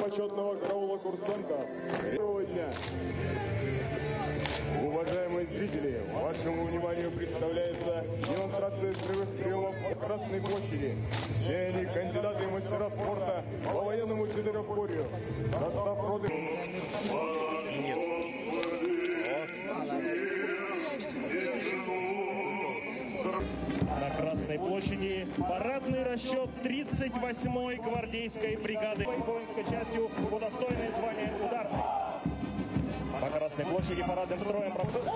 почетного караула курсантов. Первого дня. Уважаемые зрители, вашему вниманию представляется демонстрация строевых приемов на Красной площади. Все они кандидаты и мастера спорта по военному четырехборью. Состав роды... на Красной площади парадный расчет 38-й гвардейской бригады воинской частью удостоенное звание ударной. По Красной площади парадным строем проходит...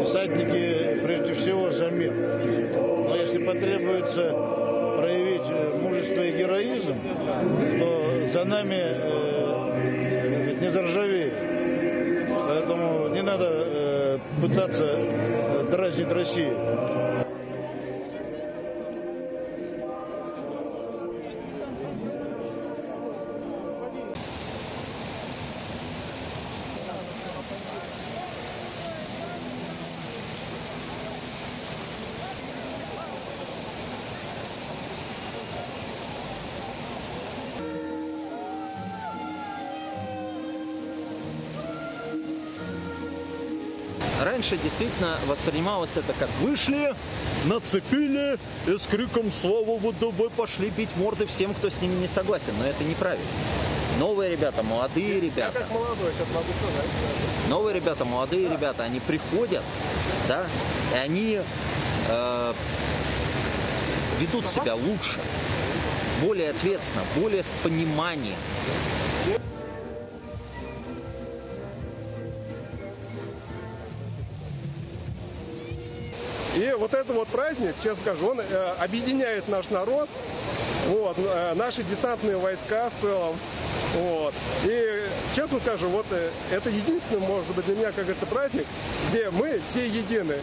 Десантники прежде всего за мир. Но если потребуется проявить э, мужество и героизм, то за нами э, не заржавеет. Поэтому не надо э, пытаться дразнить Россию. Раньше действительно воспринималось это как вышли, нацепили и с криком «Слава ВДВ!» пошли бить морды всем, кто с ними не согласен. Но это неправильно. Новые ребята, молодые ребята. как молодой, сейчас могу сказать. Новые ребята, молодые ребята, они приходят, да, и они э, ведут себя лучше, более ответственно, более с пониманием. И вот этот вот праздник, честно скажу, он э, объединяет наш народ, вот, э, наши десантные войска в целом. Вот. И честно скажу, вот э, это единственный, может быть, для меня, как говорится, праздник, где мы все едины.